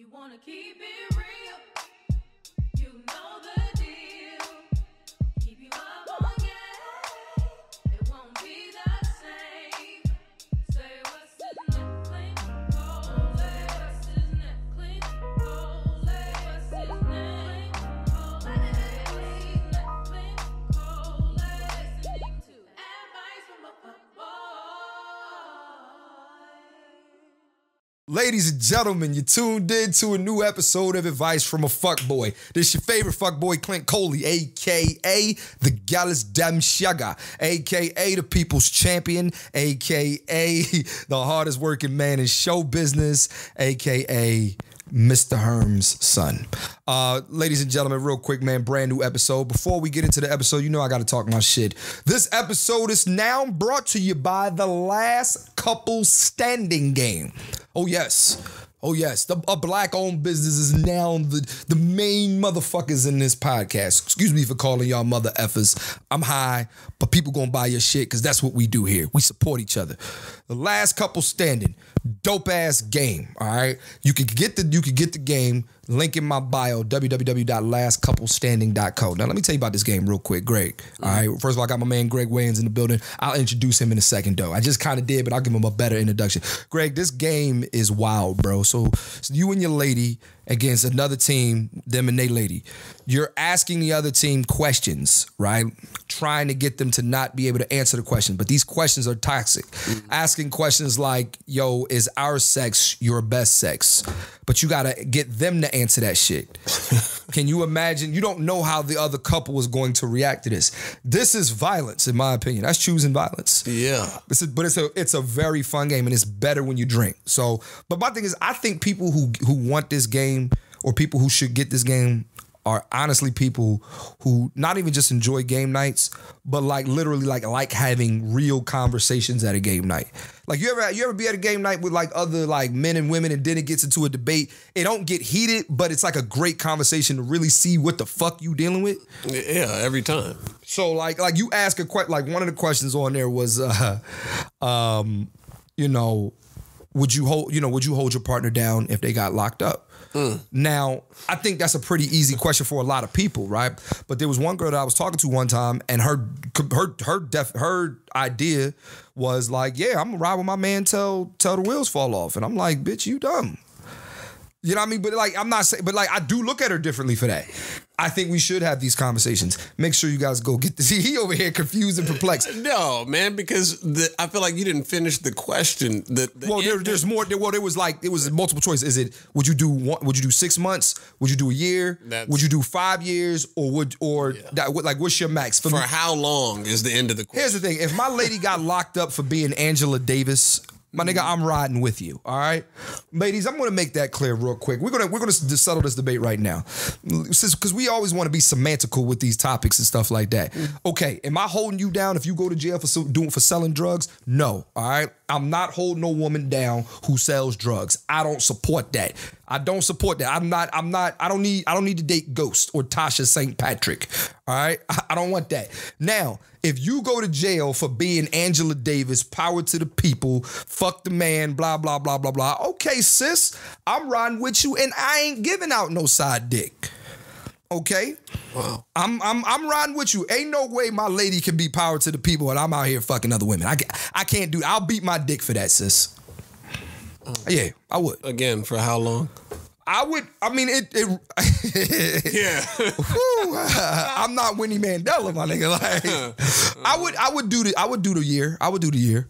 You wanna keep it real. Ladies and gentlemen, you tuned in to a new episode of Advice from a Fuckboy. This your favorite fuckboy, Clint Coley, aka the Gallus Damshaga, aka the People's Champion, aka the hardest working man in show business, aka Mr. Herm's son. Uh, ladies and gentlemen, real quick, man, brand new episode. Before we get into the episode, you know I gotta talk my shit. This episode is now brought to you by the last couple standing game. Oh yes. Oh yes, the, a black-owned business is now the, the main motherfuckers in this podcast. Excuse me for calling y'all mother effers. I'm high, but people gonna buy your shit because that's what we do here. We support each other. The last couple standing, dope ass game. All right, you can get the you can get the game. Link in my bio, www.lastcouplestanding.co. Now, let me tell you about this game real quick, Gregg. All right. First of all, I got my man Gregg Wayans in the building. I'll introduce him in a second, though. I just kind of did, but I'll give him a better introduction. Gregg, this game is wild, bro. So, so you and your lady against another team, them and they lady. You're asking the other team questions, right? Trying to get them to not be able to answer the question. But these questions are toxic. Mm-hmm. Asking questions like, yo, is our sex your best sex? But you gotta get them to answer that shit. Can you imagine? You don't know how the other couple is going to react to this. This is violence, in my opinion. That's choosing violence. Yeah. This is, but it's a it's a very fun game and it's better when you drink. So, but my thing is, I think people who who want this game or people who should get this game are honestly people who not even just enjoy game nights, but like literally like like having real conversations at a game night. Like you ever you ever be at a game night with like other like men and women and then it gets into a debate. It don't get heated, but it's like a great conversation to really see what the fuck you dealing with. Yeah, every time. So like like you ask a question like one of the questions on there was uh um you know would you hold you know would you hold your partner down if they got locked up? Mm. Now, I think that's a pretty easy question for a lot of people, right? But there was one girl that I was talking to one time, and her her her def, her idea was like, "Yeah, I'm gonna ride with my man till till the wheels fall off," and I'm like, "Bitch, you dumb." You know what I mean? But like, I'm not saying, but like, I do look at her differently for that. I think we should have these conversations. Make sure you guys go get this. He over here confused and perplexed. No, man, because the, I feel like you didn't finish the question. The, the Well, there, there's more. There, well, there was like it was multiple choice. Is it would you do one? Would you do six months? Would you do a year? That's- would you do five years? Or would or that what- like what's your max? For, for me, how long is the end of the question? here's the thing: if my lady got locked up for being Angela Davis. My nigga, mm-hmm. I'm riding with you. All right, ladies. I'm gonna make that clear real quick. We're gonna we're gonna settle this debate right now, because we always want to be semantical with these topics and stuff like that. Mm. Okay, am I holding you down if you go to jail for doing for selling drugs? No. All right, I'm not holding no woman down who sells drugs. I don't support that. I don't support that. I'm not. I'm not. I don't need. I don't need to date Ghost or Tasha St. Patrick. All right. I, I don't want that. Now, if you go to jail for being Angela Davis, power to the people, fuck the man, blah blah blah blah blah. Okay, sis, I'm riding with you, and I ain't giving out no side dick. Okay. Wow. I'm I'm I'm riding with you. Ain't no way my lady can be power to the people and I'm out here fucking other women. I, I can't do. I'll beat my dick for that, sis. Uh, yeah, I would. Again, for how long? I would. I mean, it. it Yeah. Whew, I'm not Winnie Mandela, my nigga. Like, I would. I would do the. I would do the year. I would do the year.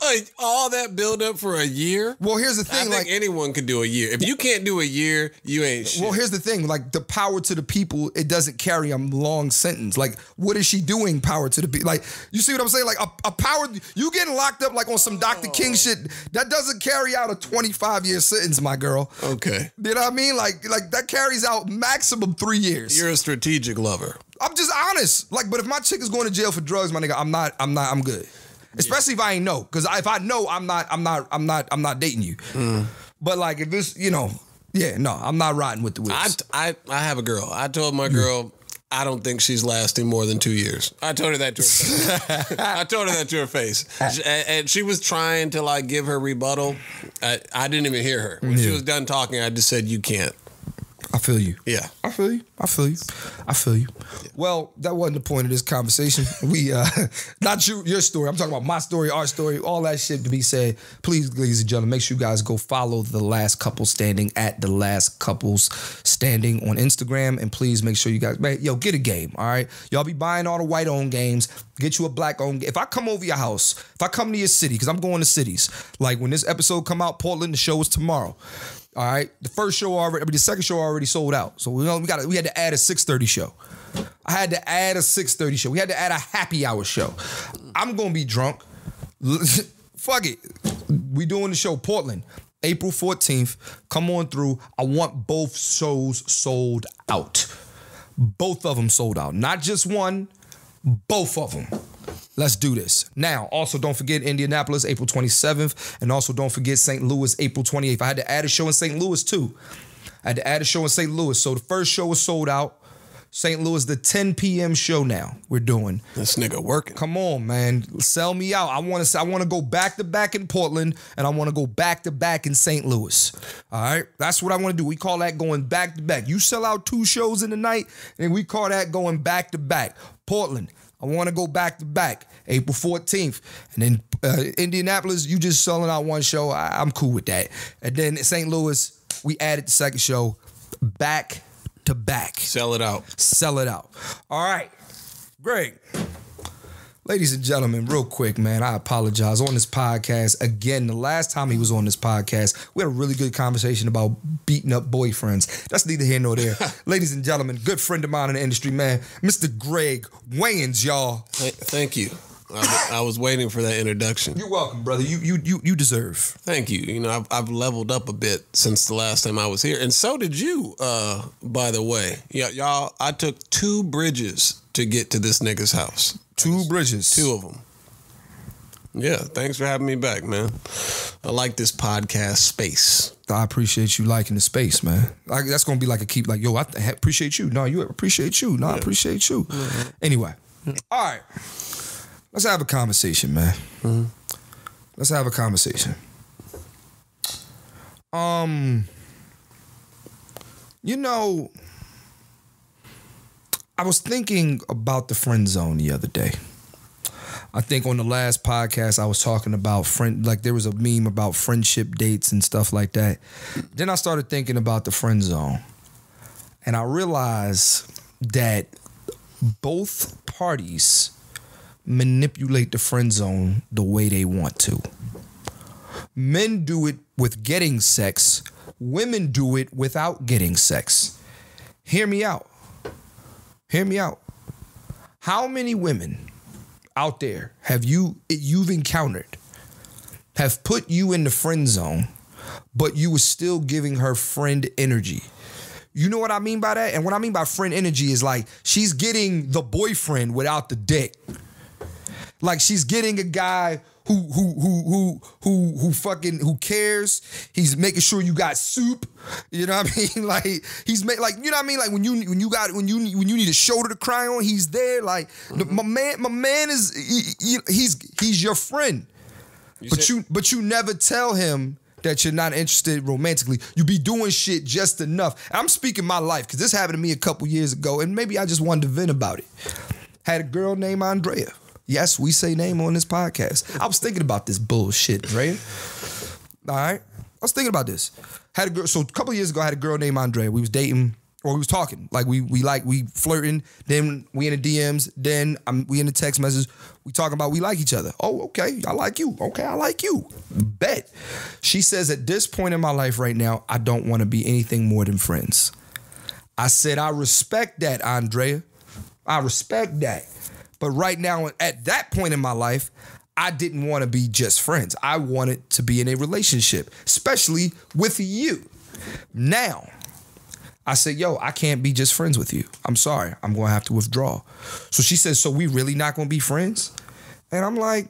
Like, all that build up for a year? Well, here's the I thing. think Like, anyone could do a year. If you can't do a year, you ain't shit. well, here's the thing. Like, the power to the people, it doesn't carry a long sentence. Like, what is she doing? Power to the people. Like, you see what I'm saying? Like, a, a power. You getting locked up like on some Dr. King oh. shit. That doesn't carry out a 25 year sentence, my girl. okay. You know what I mean? Like, like that carries out maximum three years. You're a strategic lover. I'm just honest. Like, but if my chick is going to jail for drugs, my nigga, I'm not. I'm not. I'm good. Especially if I ain't know, because if I know, I'm not. I'm not. I'm not. I'm not dating you. Hmm. But like, if it's you know, yeah, no, I'm not riding with the I, whips. I I have a girl. I told my girl I don't think she's lasting more than two years. I told her that to her face. I told her that to her face. And, she was trying to like give her rebuttal. I, I didn't even hear her. When she was done talking, I just said, You can't. I feel you. Yeah. I feel you. I feel you. I feel you. Well, that wasn't the point of this conversation. We uh not you your story. I'm talking about my story, our story, all that shit to be said. Please, ladies and gentlemen, make sure you guys go follow the last couple standing at the last couples standing on Instagram. And please make sure you guys man, yo, get a game. All right. Y'all be buying all the white owned games. Get you a black owned If I come over your house, if I come to your city, because I'm going to cities, like when this episode come out, Portland, the show is tomorrow. All right, the first show already, I mean, the second show already sold out. So we got we had to add a six thirty show. I had to add a six thirty show. We had to add a happy hour show. I'm gonna be drunk. Fuck it. We doing the show Portland, April fourteenth. Come on through. I want both shows sold out. Both of them sold out. Not just one. Both of them. Let's do this. Now, also don't forget Indianapolis, April 27th, and also don't forget St. Louis, April 28th. I had to add a show in St. Louis too. I had to add a show in St. Louis. So the first show was sold out. St. Louis, the 10 p.m. show now we're doing. This nigga working. Come on, man. Sell me out. I want to I want to go back to back in Portland and I want to go back to back in St. Louis. All right? That's what I want to do. We call that going back to back. You sell out two shows in the night and we call that going back to back. Portland, I want to go back to back. April 14th. And then uh, Indianapolis, you just selling out one show. I, I'm cool with that. And then St. Louis, we added the second show back to back Sell it out. sell it out. All right, Gregg. Ladies and gentlemen, real quick, man, I apologize. On this podcast, again, the last time he was on this podcast, we had a really good conversation about beating up boyfriends. That's neither here nor there. Ladies and gentlemen, good friend of mine in the industry, man, Mr. Gregg Wayans, y'all. Th- Thank you. I, I was waiting for that introduction. You're welcome, brother. You you you you deserve. Thank you. You know, I've, I've leveled up a bit since the last time I was here, and so did you. Uh, by the way, yeah, y'all. I took two bridges to get to this nigga's house. Two bridges. Two of them. Yeah, thanks for having me back, man. I like this podcast space. I appreciate you liking the space, man. Like, that's gonna be like a keep, like, yo, I appreciate you. No, you appreciate you. No, I appreciate you. Anyway, all right, let's have a conversation, man. Let's have a conversation. Um, you know, I was thinking about the friend zone the other day. I think on the last podcast I was talking about friend like there was a meme about friendship dates and stuff like that. Then I started thinking about the friend zone. And I realized that both parties manipulate the friend zone the way they want to. Men do it with getting sex, women do it without getting sex. Hear me out. Hear me out. How many women out there have you you've encountered have put you in the friend zone, but you were still giving her friend energy? You know what I mean by that? And what I mean by friend energy is like she's getting the boyfriend without the dick. Like she's getting a guy who who who who who who fucking who cares. He's making sure you got soup. You know what I mean? Like he's made like you know what I mean? Like when you when you got when you when you need a shoulder to cry on, he's there. Like the- mm-hmm. my man, my man is he- he- he's he's your friend. but said- you but you never tell him that you're not interested romantically. You be doing shit just enough. And I'm speaking my life because this happened to me a couple years ago, and maybe I just wanted to vent about it. Had a girl named Andrea. Yes, we say name on this podcast. I was thinking about this bullshit, Andrea. All right. I was thinking about this. Had a girl. So a couple years ago, I had a girl named Andrea. We was dating, or we was talking. Like we we like we flirting. Then we in the DMs. Then I'm, we in the text messages. We talking about we like each other. Oh, okay. I like you. Okay, I like you. Bet. She says at this point in my life right now, I don't want to be anything more than friends. I said I respect that, Andrea. I respect that. But right now, at that point in my life, I didn't want to be just friends. I wanted to be in a relationship, especially with you. Now, I said, yo, I can't be just friends with you. I'm sorry. I'm going to have to withdraw. So she says, so we really not going to be friends? And I'm like,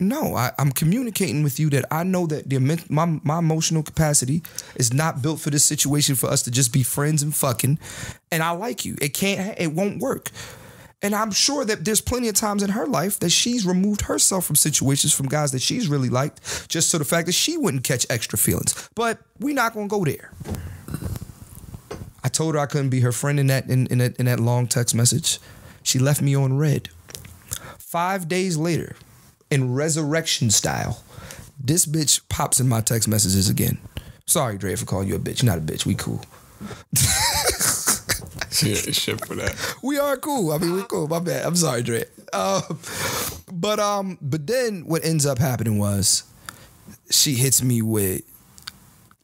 No, I, I'm communicating with you that I know that the my my emotional capacity is not built for this situation for us to just be friends and fucking. And I like you. It can't. It won't work. And I'm sure that there's plenty of times in her life that she's removed herself from situations from guys that she's really liked, just so the fact that she wouldn't catch extra feelings. But we're not gonna go there. I told her I couldn't be her friend in that in, in that in that long text message. She left me on read. Five days later, in resurrection style, this bitch pops in my text messages again. Sorry, Dre, for calling you a bitch. You're not a bitch. We cool. Yeah, shit for that. We are cool. I mean, we're cool. My bad. I'm sorry, Dre. Uh, but um, but then what ends up happening was she hits me with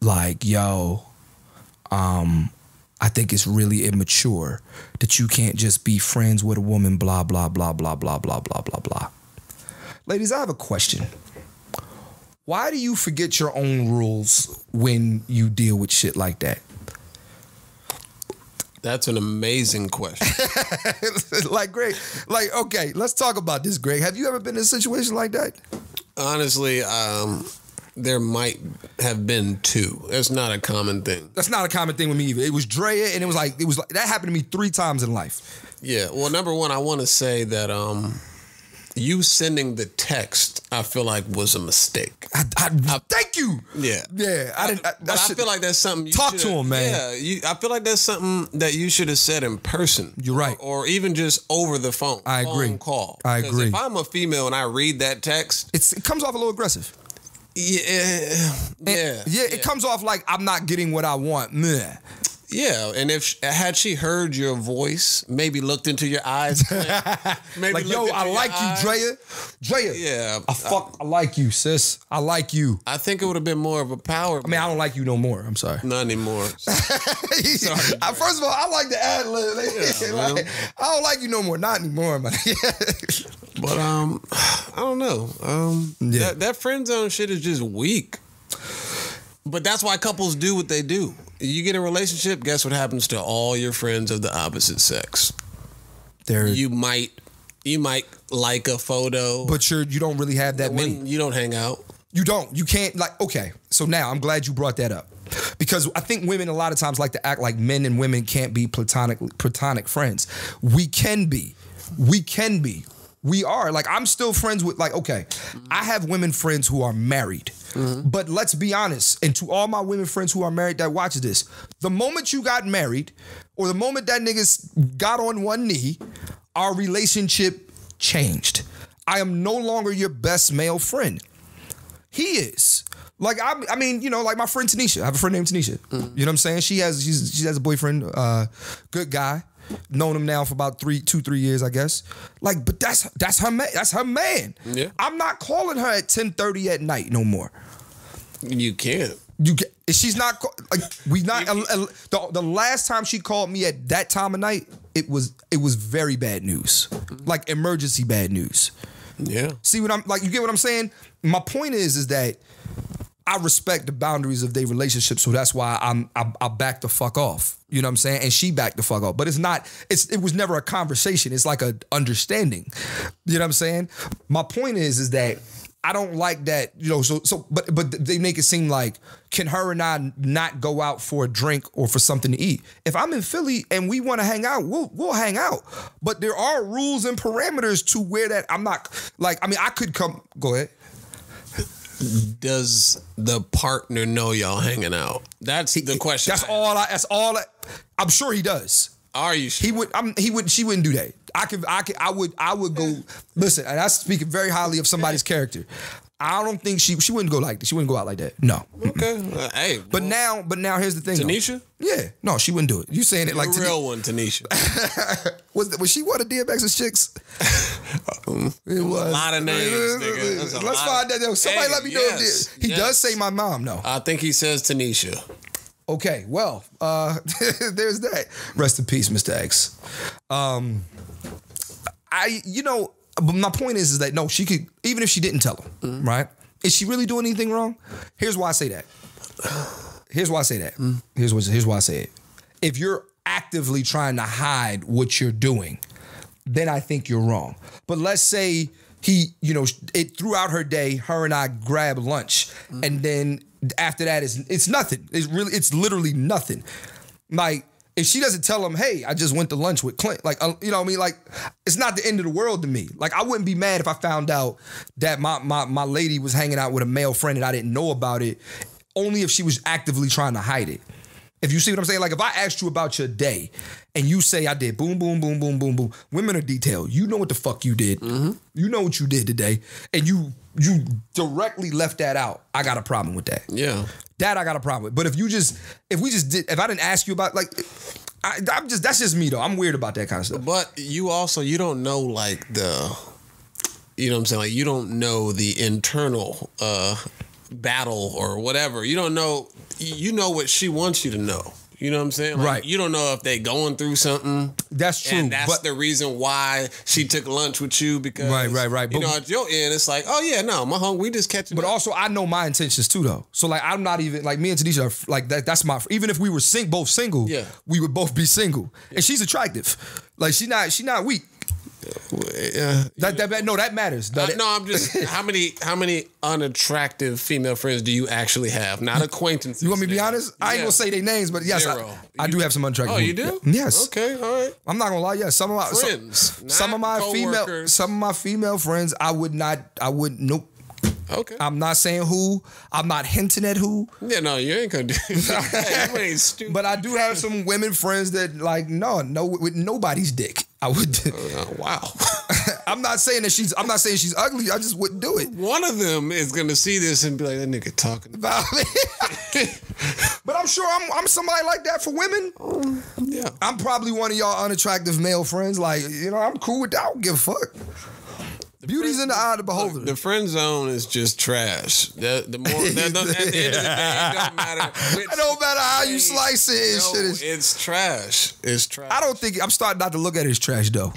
like, yo, um, I think it's really immature that you can't just be friends with a woman, blah, blah, blah, blah, blah, blah, blah, blah, blah. Ladies, I have a question. Why do you forget your own rules when you deal with shit like that? That's an amazing question. like Gregg, like okay, let's talk about this, Gregg. Have you ever been in a situation like that? Honestly, um, there might have been two. It's not a common thing. That's not a common thing with me either. It was Drea, and it was like it was like that happened to me three times in life. Yeah. Well, number one, I want to say that um, you sending the text, I feel like was a mistake. I, I, thank you. Yeah. Yeah, I didn't. I, But I feel like that's something. You Talk to him, man. Yeah, you, I feel like that's something that you should have said in person. You're right. Or, or even just over the phone. I phone agree. Call. I agree. If I'm a female and I read that text, it's, it comes off a little aggressive. yeah, yeah, Yeah, it comes off like I'm not getting what I want. Meh. Yeah. And if had she heard your voice, maybe looked into your eyes, maybe Like, yo, I like eyes. you, Drea. Drea. Yeah, I fuck. I like you, sis. I like you. I think it would have been more of a power. I mean, I don't like you no more. I'm sorry. not anymore. I- first of all, I like the ad lib. Like. I don't like you no more. Not anymore, man. But um, I don't know. Um, Yeah. that, that friend zone shit is just weak. But that's why couples do what they do. You get a relationship, guess what happens to all your friends of the opposite sex? There, You might, you might like a photo, but you're you don't really have that many. you don't hang out. You don't. You can't like okay. So now I'm glad you brought that up. Because I think women a lot of times like to act like men and women can't be platonic platonic friends. We can be. We can be. We are. Like I'm still friends with like okay, I have women friends who are married. But let's be honest, and to all my women friends who are married that watches this, the moment you got married or the moment that niggas got on one knee, our relationship changed. I am no longer your best male friend. He is. Like I, I mean, you know, like my friend Tanisha. I have a friend named Tanisha. You know what I'm saying? She has, she's, she has a boyfriend, uh, good guy. Known him now for about three, two, three years, I guess. Like, but that's that's her man. That's her man. Yeah. I'm not calling her at 10:30 at night no more. You can't. You get, she's not like we not the, the last time she called me at that time of night, it was it was very bad news, like emergency bad news. Yeah. See what I'm like? You get what I'm saying? My point is, is that I respect the boundaries of their relationship, so that's why I'm I, I back the fuck off. You know what I'm saying? And she backed the fuck off. But it's not. It's it was never a conversation. It's like a understanding. You know what I'm saying? My point is, is that. I don't like that, you know. So, so, but, but they make it seem like can her and I not go out for a drink or for something to eat? If I'm in Philly and we want to hang out, we'll we'll hang out. But there are rules and parameters to where that I'm not like. I mean, I could come. Go ahead. Does the partner know y'all hanging out? That's the question. That's I- all. I, that's all. I, I'm sure he does. Are you sure? He would. I'm, he would. She wouldn't do that. I could. I could. I would. I would go. Listen, and that's speaking very highly of somebody's character. I don't think she. She wouldn't go like that. She wouldn't go out like that. No. okay. Uh, hey, But now. But now here's the thing. though. Tanisha? Yeah. No, she wouldn't do it. You saying it like the real one, Tanisha. was was she one of DMX's chicks? it was A lot of names, nigga. Let's find that. out. Somebody Hey, let me know. if he, he yes. does say my mom. No. I think he says Tanisha. Okay, well, uh, there's that. Rest in peace, Mr. X. Um, I, you know, but my point is, is that no, she could, even if she didn't tell him, Mm-hmm. right? Is she really doing anything wrong? Here's why I say that. Here's why I say that. Mm. Here's what. Here's why I say it. If you're actively trying to hide what you're doing, then I think you're wrong. But let's say he, you know, it throughout her day, her and I grab lunch, and then after that, it's it's nothing. It's really, it's literally nothing. Like if she doesn't tell him, hey, I just went to lunch with Clint, like uh, you know, what I mean, like it's not the end of the world to me. Like I wouldn't be mad if I found out that my my my lady was hanging out with a male friend and I didn't know about it, only if she was actively trying to hide it. If you see what I'm saying, like if I asked you about your day and you say I did boom, boom, boom, boom, boom, boom, women are detailed. You know what the fuck you did. You know what you did today, and you you directly left that out. I got a problem with that. Yeah. That I got a problem with. But if you just, if we just did, if I didn't ask you about, like, I, I'm just, that's just me though. I'm weird about that kind of stuff. But you also you don't know like the you know what I'm saying? Like you don't know the internal uh battle or whatever. You don't know you know what she wants you to know. You know what I'm saying? Like, Right. You don't know if they going through something. That's true. And that's but the reason why she took lunch with you because Right, right, right. But, You know, at your end, it's like, oh yeah, no, my home, we just catching. but up. also I know my intentions too though. So like I'm not even like me and Tanisha are like that. That's my even if we were sing both single, Yeah. we would both be single. And she's attractive. Like she not she not weak. Yeah. That that, that no that matters. Uh, no, I'm just how many how many unattractive female friends do you actually have? Not acquaintances. You want me to be honest? I ain't gonna say their names, but yes, I. I do have some unattractive. Oh, you do? Yes. Okay. All right. I'm not gonna lie. Yes, some of my some- Friends, some, not of my female, some of my female friends, I would not. I would nope. Okay. I'm not saying who. I'm not hinting at who. yeah. No, you ain't gonna do. hey, you ain't stupid. But I do have some women friends that like no, no, with nobody's dick. I would. Oh, wow. I'm not saying that she's. I'm not saying she's ugly. I just wouldn't do it. One of them is gonna see this and be like, "That nigga talking." About me." but I'm sure I'm. I'm somebody like that for women. Yeah. I'm probably one of y'all unattractive male friends. Like you know, I'm cool with that. I don't give a fuck. Beauty's in the eye of the beholder. The friend zone is just trash. The, the more that, the, at the end of the day, it don't matter. It don't matter how you slice it. go, Shit is. it's trash. It's trash. I don't think I'm starting not to look at it as trash though.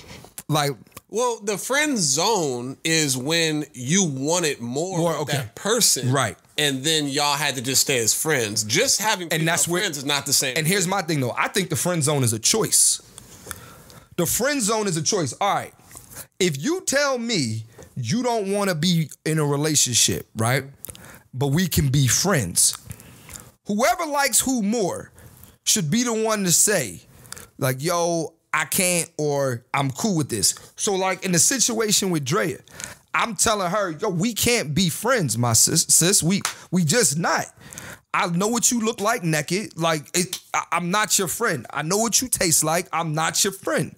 Like Well, the friend zone is when you wanted more, More, of okay. that person, Right. And then y'all had to just stay as friends. Just having And that's where- friends is not the same. And here's my thing though. I think the friend zone is a choice. The friend zone is a choice. All right. If you tell me you don't want to be in a relationship, right? But we can be friends. Whoever likes who more should be the one to say, like, yo, I can't or I'm cool with this. So, like in the situation with Drea, I'm telling her, yo, we can't be friends, my sis. sis. We we just not. I know what you look like naked. Like it, I, I'm not your friend. I know what you taste like. I'm not your friend.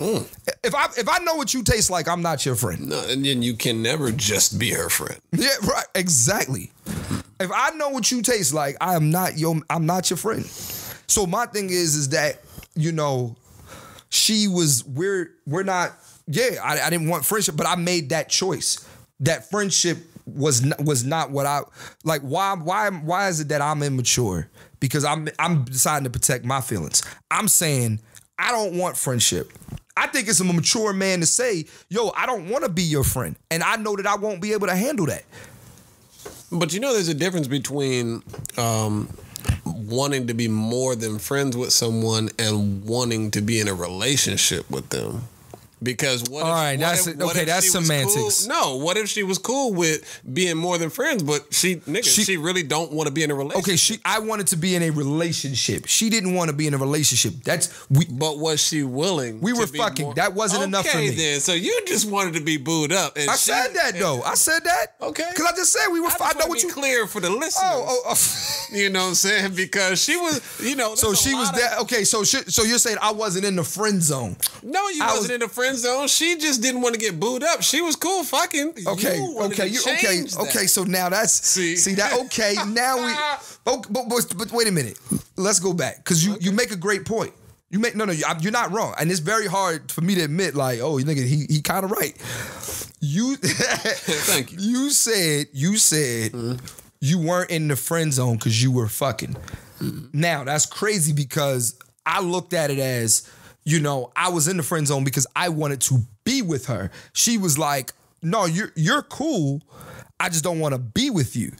Mm. If I if I know what you taste like, I'm not your friend. no, and then you can never just be her friend. Yeah, right. Exactly. If I know what you taste like, I am not your I'm not your friend. So my thing is is that, you know, she was we're we're not yeah, I, I didn't want friendship, but I made that choice. That friendship was not, was not what I like why why why is it that I'm immature? Because I'm I'm deciding to protect my feelings. I'm saying I don't want friendship. I think it's a mature man to say, yo, I don't want to be your friend. And I know that I won't be able to handle that. But you know, there's a difference between um, wanting to be more than friends with someone and wanting to be in a relationship with them. Because what? All if, right, what that's- if- okay, that's semantics. Cool? No, what if she was cool with being more than friends, but she nigga, She- she, really don't want to be in a relationship. Okay, she I wanted to be in a relationship. She didn't want to be in a relationship. That's we But was she willing? We were fucking. more- That wasn't enough for Okay, me. then. So you just wanted to be booed up. And I she- said that though. I said that. Okay. Cause I just said we were I, I, know what you clear for the listeners. Oh, oh, oh. You know what I'm saying? Because she was, you know, So she was there. Okay, so she, so you're saying I wasn't in the friend zone. No, you I wasn't was- in the friend zone. She just didn't want to get booed up. She was cool fucking. Okay, You okay, you okay, that. okay. So now that's See? see, that okay. Now we oh, but, but but wait a minute. Let's go back because you you make a great point. You make no no you- you're not wrong, and it's very hard for me to admit like oh you nigga he he kind of right. You Thank you. You said you said you weren't in the friend zone because you were fucking. Now that's crazy because I looked at it as, you know, I was in the friend zone because I wanted to be with her. She was like, "No, you're you're cool. I just don't want to be with you."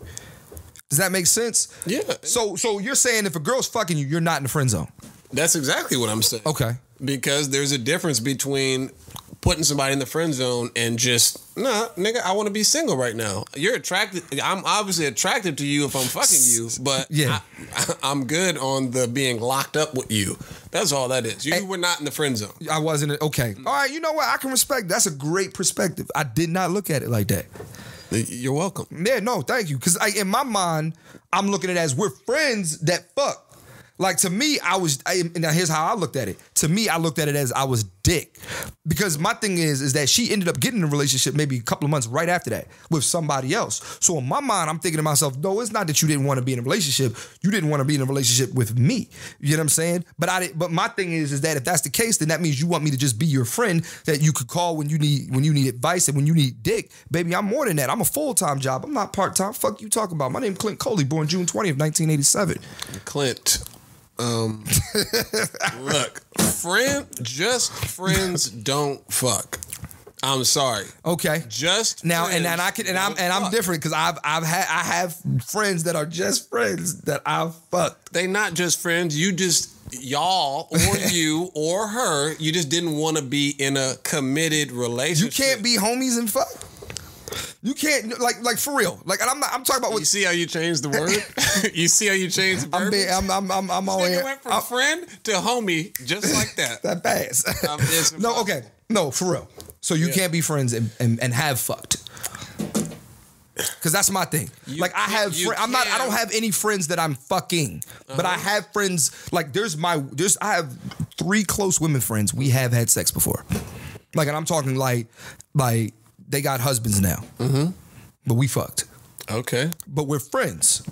Does that make sense? Yeah. So so you're saying if a girl's fucking you, you're not in the friend zone. That's exactly what I'm saying. Okay. Because there's a difference between putting somebody in the friend zone and just nah, nigga, I want to be single right now. You're attracted. I'm obviously attracted to you if I'm fucking you, but Yeah. I, I'm good on the being locked up with you. That's all that is. You were not in the friend zone. I wasn't okay. Mm. All right, you know what? I can respect. That's a great perspective. I did not look at it like that. You're welcome. Yeah, no, thank you. Because in my mind, I'm looking at it as we're friends that fuck. Like to me, I was. I, now here's how I looked at it. To me, I looked at it as I was dick, because my thing is, is that she ended up getting a relationship maybe a couple of months right after that with somebody else. So in my mind, I'm thinking to myself, no, it's not that you didn't want to be in a relationship. You didn't want to be in a relationship with me. You know what I'm saying? But I. But my thing is, is that if that's the case, then that means you want me to just be your friend that you could call when you need when you need advice and when you need dick. Baby, I'm more than that. I'm a full time job. I'm not part time. Fuck you talking about. My name Clint Coley, born June 20th, 1987. Clint. Um, look, friend, just friends don't fuck. I'm sorry. Okay. Just Now and, and I can and I'm and I'm different because I've I've had I have friends that are just friends that I've fucked. They not just friends. You just y'all or you or her. You just didn't want to be in a committed relationship. You can't be homies and fuck. You can't like like for real. Like and I'm not I'm talking about what You see how you changed the word? you see how you changed the I'm being I'm I'm I'm, I'm always Nigga went from I'm- friend to homie just like that. that fast. Um, no, okay. No, for real. So you Yeah. can't be friends and, and, and have fucked. Cause that's my thing. You like I have, fri- I'm not. I don't have any friends that I'm fucking, but Uh-huh. I have friends. Like there's my there's I have three close women friends. We have had sex before. Like, and I'm talking like like they got husbands now, mm-hmm. but we fucked. Okay. But we're friends.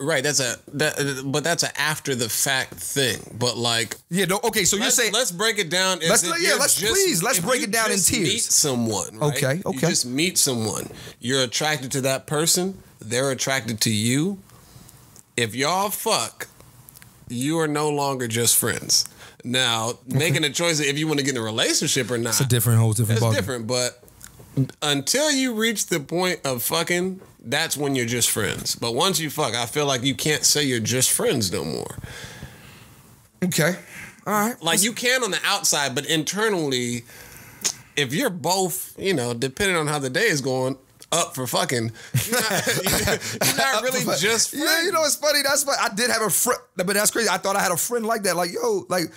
Right, that's a that, but that's an after the fact thing. But like, Yeah. No. Okay. So you're saying let's break it down. Let's- yeah, let's- please, let's break it down in just tiers. Meet someone. Right? Okay, You okay. just meet someone. You're attracted to that person. They're attracted to you. If y'all fuck, you are no longer just friends. Now, making a choice if you want to get in a relationship or not. it's a different whole different. Ballgame. different, but until you reach the point of fucking, that's when you're just friends. But once you fuck, I feel like you can't say you're just friends no more. Okay. All right. Like you can on the outside, but internally, if you're both, you know, depending on how the day is going, up for fucking, you're not, you're not really just friends. Yeah, you know it's funny. That's what I did have a friend, but that's crazy. I thought I had a friend like that. Like, yo, like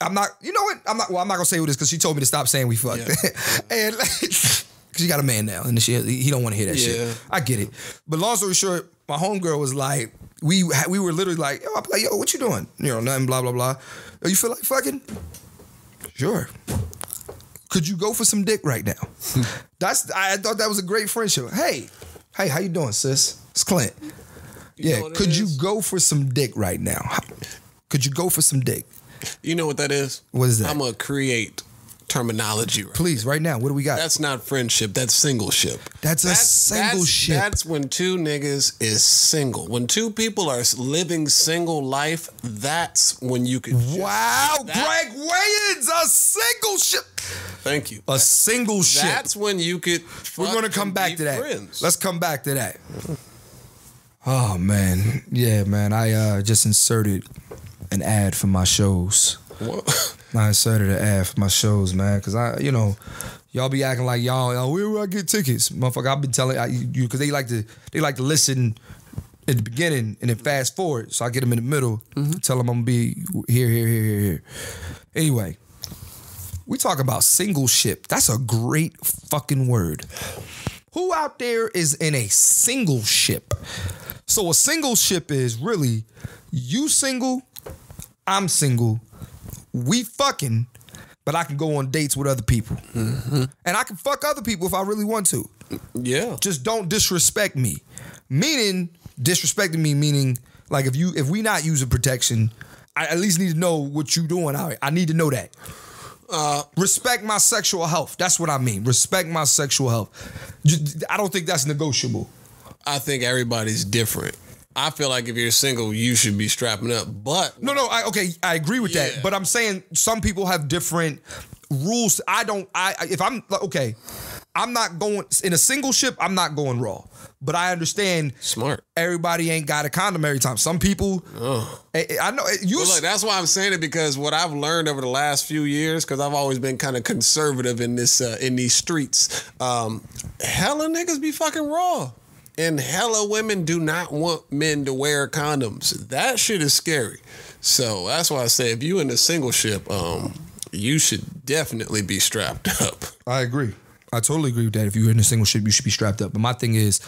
I'm not. You know what? I'm not. Well, I'm not gonna say who this because she told me to stop saying we fucked. and like, cause you got a man now, and she, he don't want to hear that Yeah. shit. I get it. But long story short, my homegirl was like, we we were literally like, yo, I'm like, yo, what you doing? You know, nothing. Blah blah blah. Oh, you feel like fucking? Sure. Could you go for some dick right now? That's I thought that was a great friendship. Hey, hey, how you doing, sis? It's Clint. You yeah, could you go for some dick right now? Could you go for some dick? You know what that is? What is that? I'm gonna create terminology. Right? Please, right now. What do we got? That's not friendship. That's singleship. That's a single that's, ship. That's when two niggas is single. When two people are living single life, that's when you can. wow, that- Gregg Wayans, a single ship. Thank you. A single ship. That's when you could. We're gonna come back to that. Friends. Let's come back to that. Oh man, yeah, man. I uh, just inserted an ad for my shows. What? I inserted an ad for my shows, man, because I, you know, y'all be acting like y'all, oh, where would I get tickets, motherfucker? I've been telling I, you because they like to, they like to listen at the beginning and then fast forward, so I get them in the middle, mm-hmm. tell them I'm gonna be here, here, here, here, here. Anyway, we talk about single ship. That's a great fucking word. Who out there is in a single ship? So a single ship is really you single, I'm single, we fucking, but I can go on dates with other people. And I can fuck other people if I really want to. Yeah. Just don't disrespect me. Meaning disrespecting me meaning like if you if we not using protection, I at least need to know what you doing out here. I need to know that. Uh, Respect my sexual health. That's what I mean. Respect my sexual health. I don't think that's negotiable. I think everybody's different. I feel like if you're single, you should be strapping up. But No, no, I, okay, I agree with Yeah. that. But I'm saying some people have different rules. I don't. I if I'm like, okay, I'm not going in a single ship. I'm not going raw, but I understand Smart. everybody ain't got a condom every time. Some people, I, I know you. Well, look, that's why I'm saying it because what I've learned over the last few years, because I've always been kind of conservative in this uh, in these streets. Um, hella niggas be fucking raw, and hella women do not want men to wear condoms. That shit is scary. So that's why I say if you in a single ship, um, you should definitely be strapped up. I agree. I totally agree with that. If you're in a single ship, you should be strapped up. But my thing is,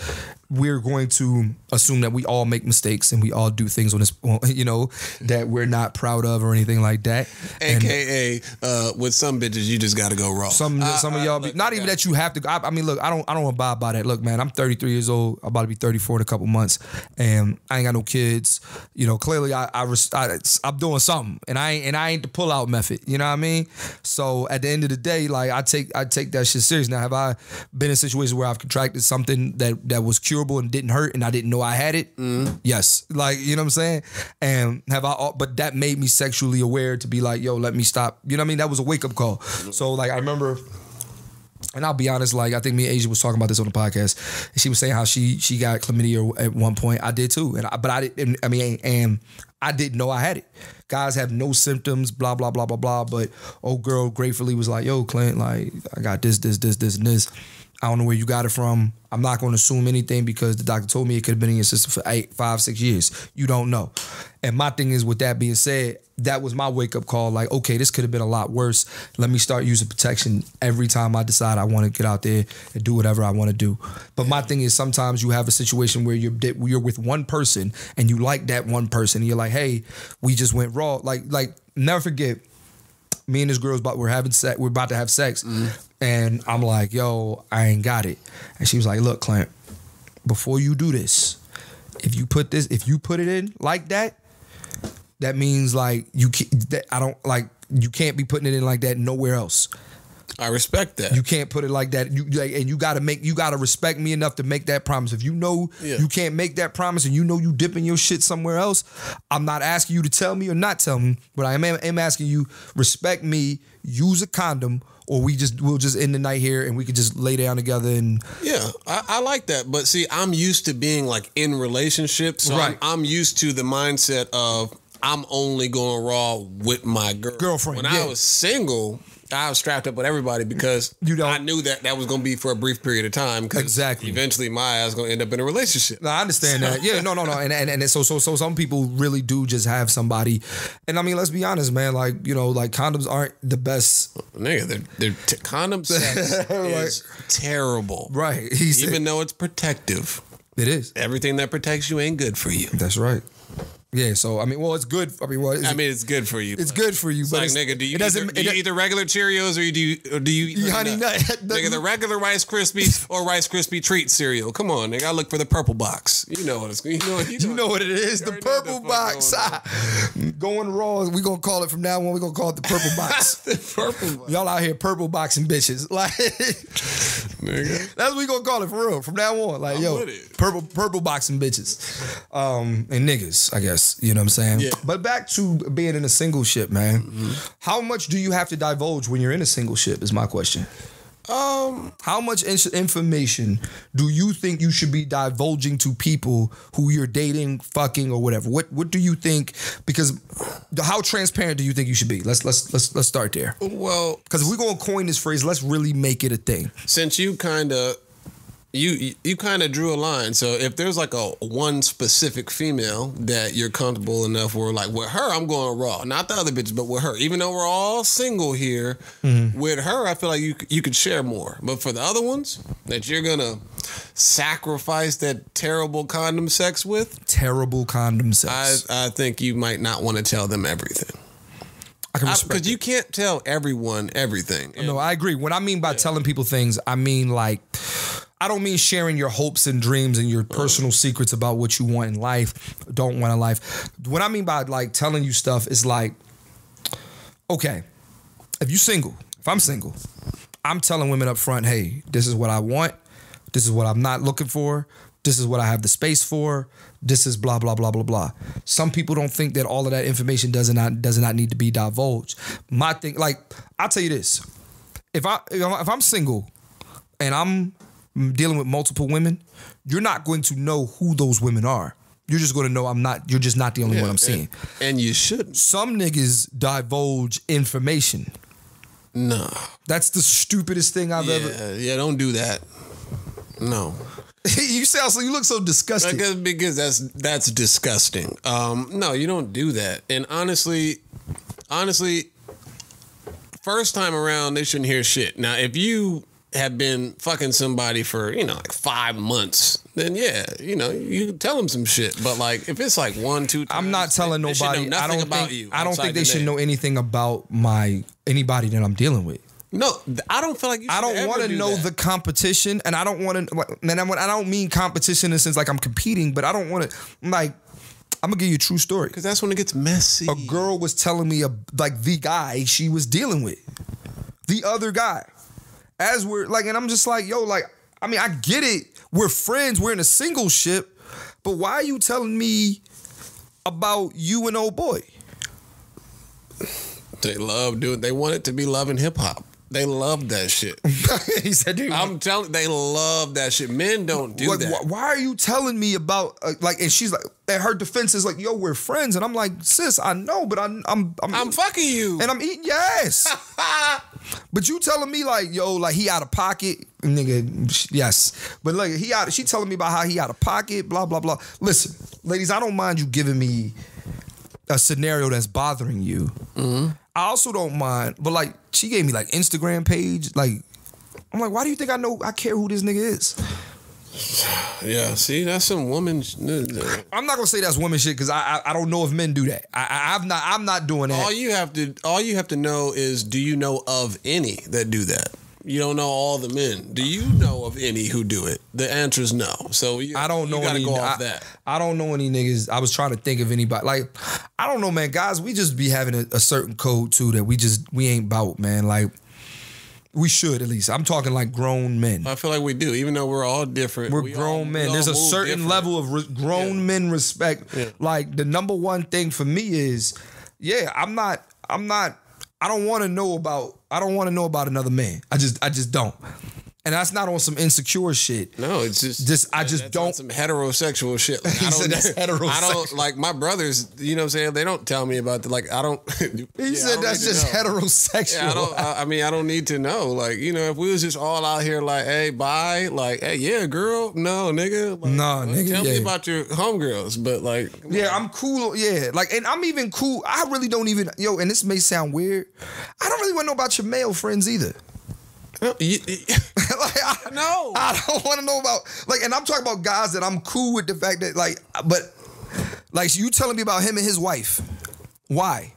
we're going to assume that we all make mistakes and we all do things on this, you know, that we're not proud of or anything like that. And AKA, uh, with some bitches, you just got to go raw. some I- some of y'all, be, not even that you have to. I, I mean, look, I don't I don't abide by that. Look, man, I'm 33 years old. I'm about to be 34 in a couple months, and I ain't got no kids. You know, clearly I, I, I I'm doing something, and I ain't and I ain't the pull out method. You know what I mean? So at the end of the day, like I take I take that shit serious. Now, have I been in situations where I've contracted something that that was curable and didn't hurt, and I didn't know I had it? Mm-hmm. Yes, like you know what I'm saying. And have I? But that made me sexually aware to be like, yo, let me stop. You know what I mean? That was a wake up call. Mm-hmm. So like I remember and I'll be honest, like I think me and Asia was talking about this on the podcast. And she was saying how she she got chlamydia at one point. I did too, and I, but I didn't. I mean, and I didn't know I had it. Guys have no symptoms, blah blah blah blah blah. But old girl gratefully was like, "Yo, Clint, like I got this, this, this, this, and this. I don't know where you got it from. I'm not going to assume anything because the doctor told me it could have been in your system for eight, five, six years. You don't know. And my thing is, with that being said, that was my wake up call. Like, okay, this could have been a lot worse. Let me start using protection every time I decide I want to get out there and do whatever I want to do. But my thing is, sometimes you have a situation where you're you're with one person and you like that one person. And you're like, hey, we just went raw. Like, like never forget me and this girl's about we're having sex we're about to have sex. Mm-hmm. And i'm like yo i ain't got it. And she was like look clint before you do this if you put this if you put it in like that that means like you can't that i don't like you can't be putting it in like that nowhere else I respect that. you can't put it like that you like, and you gotta make you gotta respect me enough to make that promise if you know Yeah. you can't make that promise and you know you dipping your shit somewhere else i'm not asking you to tell me or not tell me but i am, am asking you respect me use a condom or we just we'll just end the night here and we could just lay down together and Yeah, I, I like that. But see, I'm used to being like in relationships. So Right. I'm, I'm used to the mindset of I'm only going raw with my girl. Girlfriend, When yeah. I was single, I was strapped up with everybody because You don't- I knew that that was going to be for a brief period of time. Exactly. Eventually, my ass going to end up in a relationship. No, I understand that. Yeah, no, no, no. And, and and so so so some people really do just have somebody. And I mean, let's be honest, man. Like you know, like condoms aren't the best. Nigga, they're, they're t- condom sex is terrible. Right. He said, Even though it's protective, it is. everything that protects you ain't good for you. That's right. Yeah. So I mean, well, it's good. I mean, well, it's, I mean, it's good for you. it's good for you, It's but like, it's, nigga, do you, it doesn't. either, do you eat the regular Cheerios or you do you, or do you eat Honey nut. nigga, the regular Rice Krispies or Rice Krispie treat cereal? Come on, nigga, I look for the purple box. You know what it's you know you know, You know what it is? The already know what purple the box. fuck going raw. We gonna call it from now on. We gonna call it the purple box. the purple box, Y'all out here purple boxing bitches. Like nigga. that's what we gonna call it for real. From now on, like yo, with it. purple purple boxing bitches, um, and niggas. I guess you know what I'm saying. Yeah. But back to being in a single ship, man. How much do you have to divulge when you're in a single ship? Is my question. Um, How much in- information do you think you should be divulging to people who you're dating, fucking, or whatever? What What do you think? Because how transparent do you think you should be? Let's let's let's let's start there. well, Because if we're gonna coin this phrase, let's really make it a thing. since you kind of you you kind of drew a line. So if there's like a one specific female that you're comfortable enough where like with her I'm going raw, not the other bitches, but with her. Even though we're all single here, mm-hmm. with her I feel like you you could share more. But for the other ones that you're gonna sacrifice that terrible condom sex with, Terrible condom sex. I think you might not want to tell them everything I, can respect because you can't tell everyone everything. No, I agree. What I mean by telling people things, I mean like I don't mean sharing your hopes and dreams and your personal secrets about what you want in life, don't want in life. What I mean by like telling you stuff is like, okay, if you're single, if I'm single, I'm telling women up front, hey, this is what I want, this is what I'm not looking for, this is what I have the space for, this is blah blah blah blah blah. Some people don't think that all of that information does not does not need to be divulged. My thing, like, I'll tell you this: if I if I'm- if I'm single, and I'm dealing with multiple women, you're not going to know who those women are. You're just going to know I'm not. You're just not the only one I'm seeing. And, and you shouldn't. Some niggas divulge information. No. That's the stupidest thing I've ever. Yeah, yeah, don't do that. No. you sound so. You look so disgusted. Because, because that's that's disgusting. Um, no, you don't do that. And honestly, honestly, first time around, they shouldn't hear shit. Now, if you have been fucking somebody for you know like five months, then yeah, you know you can tell them some shit. But like if it's like one, two, times, I'm not telling they- they nobody. I don't about think. you. I don't think they the should name. know anything about my anybody that I'm dealing with. No, I don't feel like you. I don't want to do know that. the competition, and I don't want to. Man, I I don't mean competition in the sense like I'm competing, but I don't want to. Like, I'm gonna give you a true story. because that's when it gets messy. A girl was telling me, a, like the guy she was dealing with, the other guy, as we're like, and I'm just like, yo, like, I mean, I get it. We're friends. We're in a single ship, but why are you telling me about you and old boy? They love doing. They want it to be Love & Hip Hop. They love that shit. he said, dude, I'm telling. They love that shit. Men don't do like, that. why are you telling me about uh, like? And she's like, and her defense is like, "Yo, we're friends," and I'm like, "Sis, I know, but I'm, I'm, I'm, I'm fucking you. and I'm eating yes." but you telling me like, "Yo, like he out of pocket, nigga." Yes, but like he out. She telling me about how he out of pocket, blah blah blah. Listen, ladies, I don't mind you giving me a scenario that's bothering you. I also don't mind, but like she gave me like Instagram page, like. I'm like, why do you think I know? I care who this nigga is. yeah. See, that's some woman. sh- I'm not gonna say that's woman shit because I, I I don't know if men do that. I, I I'm not I'm not doing that. All you have to. All you have to know is, do you know of any that do that? You don't know all the men. Do you know of any who do it? The answer is no. So you, I don't know You gotta any. go off I, that. I don't know any niggas. I was trying to think of anybody. Like I don't know, man. Guys, we just be having a, a certain code too that we just we ain't bout, man. Like we should at least. I'm talking like grown men. I feel like we do, even though we're all different. We're we grown all- men. There's a certain different. level of re- grown Yeah. men respect. Yeah. Like the number one thing for me is, yeah, I'm not. I'm not. I don't want to know about. I don't want to know about another man. I just. I just don't. And that's not on some insecure shit. No, it's just Just- I just don't- some heterosexual shit. Like, He I said that's heterosexual. I don't like my brothers. You know what I'm saying? They don't tell me about the like. I don't. He Yeah, said don't that's just heterosexual. Yeah, I don't. I, I mean, I don't need to know. Like, you know, if we was just all out here, like, hey, bye, like, hey, yeah, girl, no, nigga, like, Nah, nigga, Tell me about your homegirls, but like, Yeah, I'm cool. Yeah, like, and I'm even cool. I really don't even, yo, and this may sound weird. I don't really want to know about your male friends either. No, you, you- like, I, No. I don't want to know about like, and I'm talking about guys that I'm cool with the fact that like, but like you telling me about him and his wife. Why?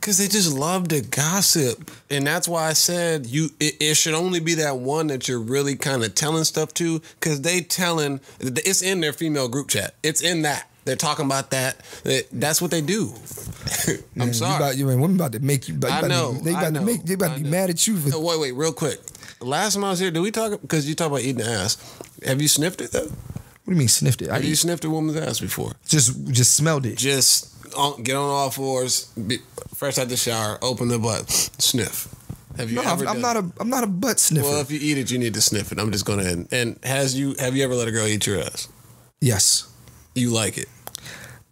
Cause they just love to gossip, and that's why I said you. It, it should only be that one that you're really kind of telling stuff to, cause they telling. It's in their female group chat. It's in that. They're talking about that. That- That's what they do. I'm Man, sorry. You about, you man, women about to make you. I about know, To, they I about know, to make. They about I to be mad at you for. Wait, wait, real quick. Last time I was here, did we talk? Because you talk about eating ass. Have you sniffed it though? What do you mean sniffed it? I Have you eat- sniffed a woman's ass before? just just smelled it. Just on, get on all fours, be, fresh out the shower, open the butt, sniff. Have you No, ever? I'm, I'm not a. I'm not a butt sniffer. Well, if you eat it, you need to sniff it. I'm just going to. And has you have you ever let a girl eat your ass? yes, You like it?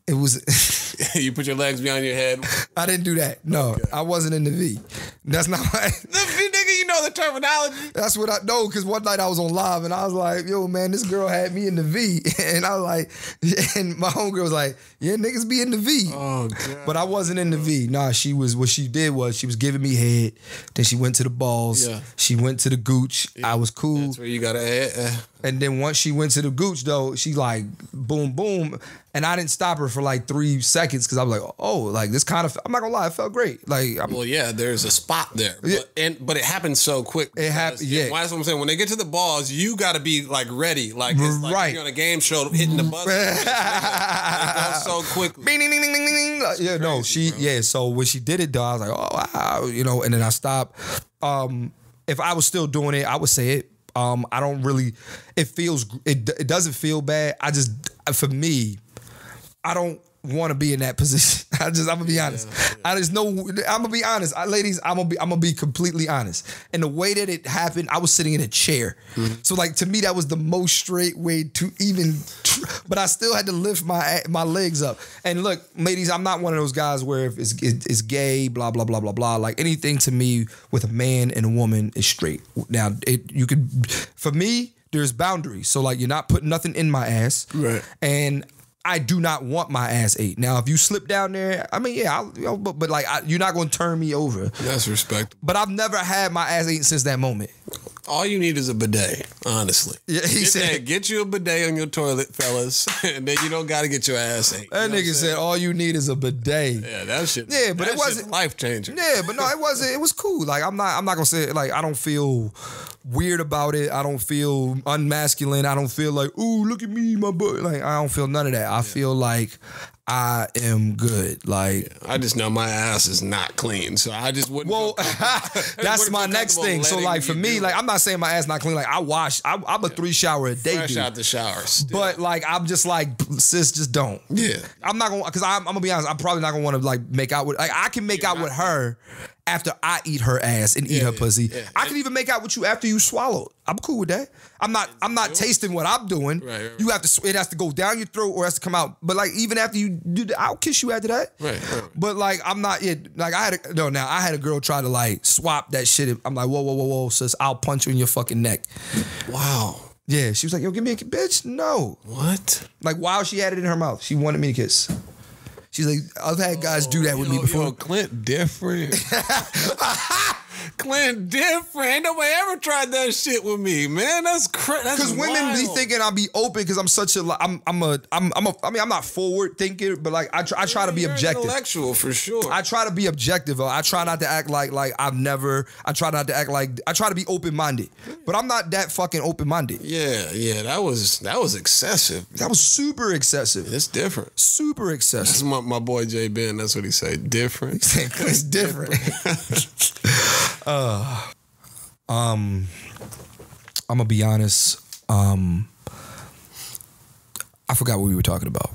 it was. you put your legs behind your head. I didn't do that. No, I wasn't in the V. That's not why. The V, nigga, you know the terminology. That's what I know. Because one night I was on live and I was like, "Yo, man, this girl had me in the V," and I was like, and my homegirl was like, "Yeah, niggas be in the V." Oh god. But I wasn't in the V. Nah, she was. What she did was she was giving me head. Then she went to the balls. Yeah. She went to the gooch. I was cool. That's where you gotta. Uh, And then once she went to the gooch though, she like boom boom, and I didn't stop her for like three seconds because I was like, oh, like this kind of. I'm not gonna lie, it felt great. Like I'm, well, yeah, there's a spot there, Yeah. but, and but it happened so quick. It happened. yeah. Why that's what I'm saying. When they get to the balls, you got to be like ready, like it's like Right. you're on a game show hitting the buzzer. it so quickly. Bing, ding, ding, ding, ding, Yeah, no, she yeah. So when she did it, though, I was like, oh wow, you know. And then I stopped. Um, if I was still doing it, I would say it. Um, I don't really. It feels. It it doesn't feel bad. I just for me, I don't want to be in that position. I just I'm gonna be honest. I just know I'm gonna be honest, I, ladies. I'm gonna be I'm gonna be completely honest. And the way that it happened, I was sitting in a chair, mm-hmm. so like to me that was the most straight way to even. Tr- but I still had to lift my my legs up. And look, ladies, I'm not one of those guys where if it's, it's gay, blah blah blah blah blah. Like anything to me with a man and a woman is straight. Now it you could for me. There's boundaries, so like you're not putting nothing in my ass, Right. and I do not want my ass ate. Now, if you slip down there, I mean, yeah, I'll, but, but like I, you're not gonna turn me over. That's respect. But I've never had my ass ate since that moment. All you need is a bidet, honestly. Yeah, he get, said- that- get you a bidet on your toilet, fellas, and then you don't got to get your ass ate. That nigga said all you need is a bidet. Yeah, that shit. Yeah, but it wasn't- life changing. Yeah, but no, it wasn't. It was cool. Like I'm not. I'm not gonna say like I don't feel weird about it. I don't feel unmasculine. I don't feel like ooh look at me, my butt. Like I don't feel none of that. I feel like I am good. Like I just know my ass is not clean, so I just wouldn't. Well, that's my next thing. So like for me, like. I'm not saying my ass not clean. Like I wash. I, I'm a three shower a day fresh dude. out the shower. still. But like I'm just like sis, just don't. Yeah. I'm not gonna because I'm, I'm gonna be honest. I'm probably not gonna want to like make out with like I can make out with her after I eat her ass and eat Yeah, her yeah, pussy. yeah. I can even make out with you after you swallow. I'm cool with that. I'm not. I'm not tasting what I'm doing. Right, right, right. You have to. It has to go down your throat or it has to come out. But like even after you do, that, I'll kiss you after that. Right. But like I'm not yet. Like I had a no. Now I had a girl try to like swap that shit. I'm like whoa whoa whoa whoa sis. I'll punch you in your fucking neck. wow, Yeah. She was like yo give me a bitch. No. what? Like while she had it in her mouth, she wanted me to kiss. She's like, I've had guys do that with me before. yo, Clint different. Clint different. Ain't nobody ever tried that shit with me, man. That's crazy. Because women be thinking I'll be open because I'm such a I'm I'm a I'm I'm a I mean I'm not forward thinking, but like I try, I try to be You're objective. intellectual for sure. I try to be objective. though. I try not to act like like I've never. I try not to act like I try to be open minded, but I'm not that fucking open minded. yeah, yeah. That was that was excessive. That was super excessive. It's different. Super That's excessive. my, my boy Jay Ben. That's what he say. Different. it's different. uh, um, I'm gonna be honest. Um, I forgot what we were talking about.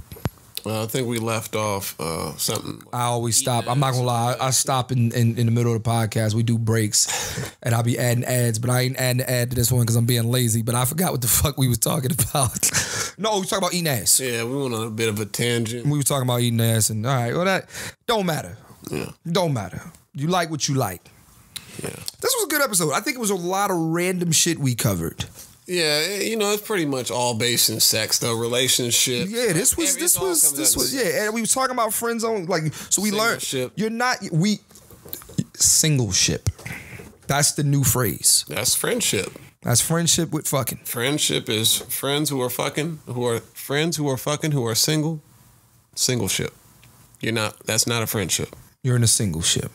Well, I think we left off uh, something. I always stop. I'm not gonna lie. I stop in, in, in the middle of the podcast. We do breaks, and I'll be adding ads, but I ain't adding the ad to this one because I'm being lazy. But I forgot what the fuck we was talking about. no, we was talking about eating ass. Yeah, we went on a bit of a tangent. We were talking about eating ass, and all right, well that don't matter. Yeah, Don't matter. You like what you like. Yeah. This was a good episode. I think it was a lot of random shit we covered. Yeah, you know, it's pretty much all based in sex, though. Relationship. Yeah, this was Every- this was this was yeah, and we was talking about friend zone like so we learned Singleship. you're not we single ship. That's the new phrase. That's friendship. That's friendship with fucking. Friendship is friends who are fucking, who are friends who are fucking, who are single. Singleship. You're not. That's not a friendship. You're in a single ship.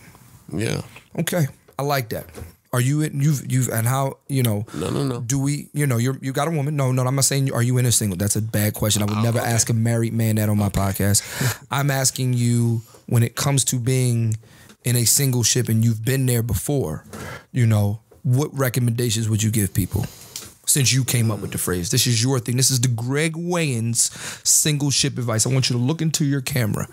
Yeah. Okay, I like that. Are you in? You've you've and how you know? No, no, no. Do we? You know, you're you got a woman? No, no. I'm not saying. Are you in a single? That's a bad question. I would oh, never ask a married man that on my podcast. I'm asking you when it comes to being in a single ship and you've been there before. You know, what recommendations would you give people? Since you came up with the phrase, this is your thing. This is the Gregg Wayans single ship advice. I want you to look into your camera.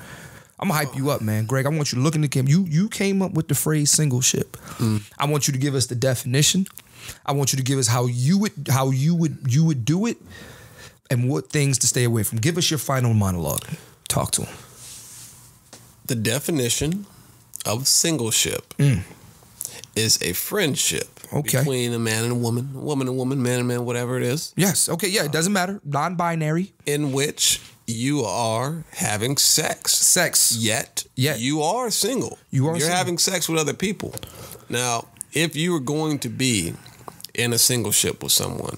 I'm gonna hype you up, man. Gregg, I want you to look in the camera. You you came up with the phrase single ship. Mm. I want you to give us the definition. I want you to give us how you would how you would you would do it and what things to stay away from. Give us your final monologue. Talk to him. The definition of singleship mm. is a friendship Okay. between a man and a woman, a woman and woman, man and man, whatever it is, Yes. Okay. Yeah. It doesn't matter. Non-binary. in which you are having sex. Sex. Yet, Yet. you are single. You are You're single. having sex with other people. Now, if you are going to be in a single ship with someone,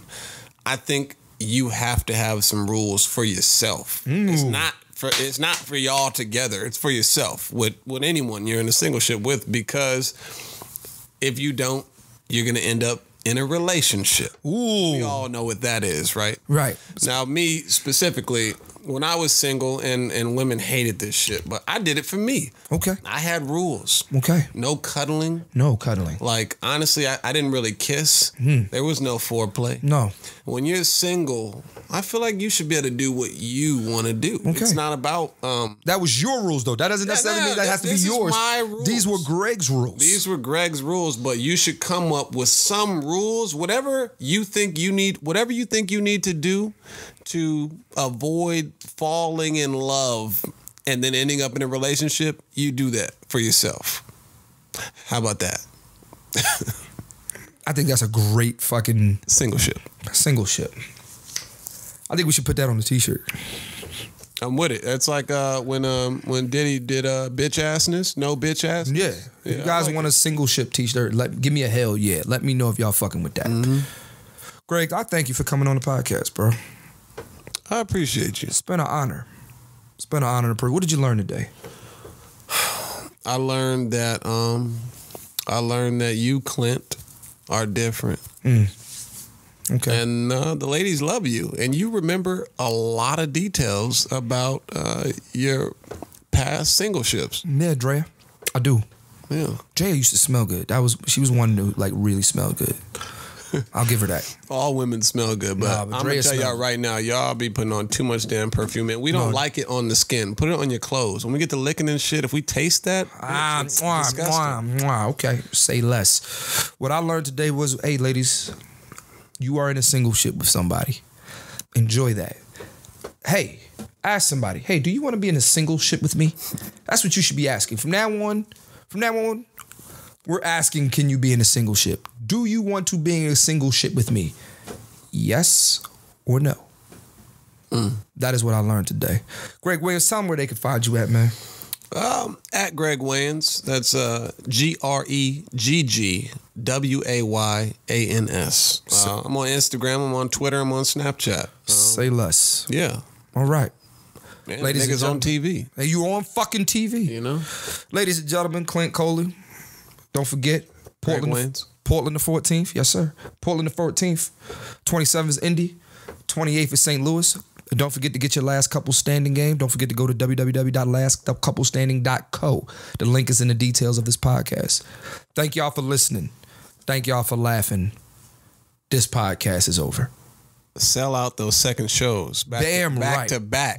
I think you have to have some rules for yourself. It's not for it's not for y'all together. It's for yourself with with anyone you're in a single ship with because if you don't, you're gonna end up in a relationship. We all know what that is, right? Right. Now, me specifically, when I was single and and women hated this shit, but I did it for me. Okay. I had rules. Okay. No cuddling. No cuddling. Like honestly, I, I didn't really kiss. Hmm. There was no foreplay. No. When you're single, I feel like you should be able to do what you want to do. Okay. It's not about um. That was your rules, though. That doesn't Yeah, necessarily no, mean that has to be yours. my rules. These were Gregg's rules. These were Gregg's rules, but you should come up with some rules, whatever you think you need, whatever you think you need to do to avoid falling in love and then ending up in a relationship. You do that for yourself. How about that? I think that's a great fucking Single ship. single ship. I think we should put that on the t-shirt. I'm with it. That's like uh, when um, when Diddy did uh, bitch assness, no bitch ass. Yeah. Yeah, you guys like want a single ship t-shirt, let give me a hell yeah. Let me know if y'all fucking with that. Mm-hmm. Gregg, I thank you for coming on the podcast, bro. I appreciate you. It's been an honor. It's been an honor. to prove. What did you learn today? I learned that um, I learned that you, Clint, are different. Okay. and uh, the ladies love you and you remember a lot of details about uh, your past single ships yeah, Drea. I do. yeah Drea used to smell good. That was she was one who like really smelled good. I'll give her that. all women smell good but, Nah, but i'm gonna tell y'all right now y'all be putting on too much damn perfume and we don't No. like it on the skin put it on your clothes when we get to licking and shit if we taste that Ah, it's mwah, disgusting. mwah, mwah. Okay, say less. What I learned today was, hey, ladies, you are in a single ship with somebody. Enjoy that. Hey, ask somebody, hey, do you want to be in a single ship with me? That's what you should be asking. From now on, from now on, we're asking, can you be in a single ship? Do you want to be in a single ship with me? Yes or no? That is what I learned today. Gregg Wayans, tell them where they can find you at, man. Um, at Gregg Wayans, that's uh, G R E G G W A Y A N S. Uh, I'm on Instagram, I'm on Twitter, I'm on Snapchat. Say less. Yeah. All right. Man, Ladies and niggas on TV, Hey, you on fucking TV. you know? Ladies and gentlemen, Clint Coley. Don't forget, Portland, Wayans. Portland the 14th. Yes, sir. Portland the 14th. 27th is Indy. 28th is St. Louis. And don't forget to get your last couple standing game. Don't forget to go to www.lastcouplestanding.co. The link is in the details of this podcast. Thank y'all for listening. Thank y'all for laughing. This podcast is over. Sell out those second shows. Back Damn to, back right. to back.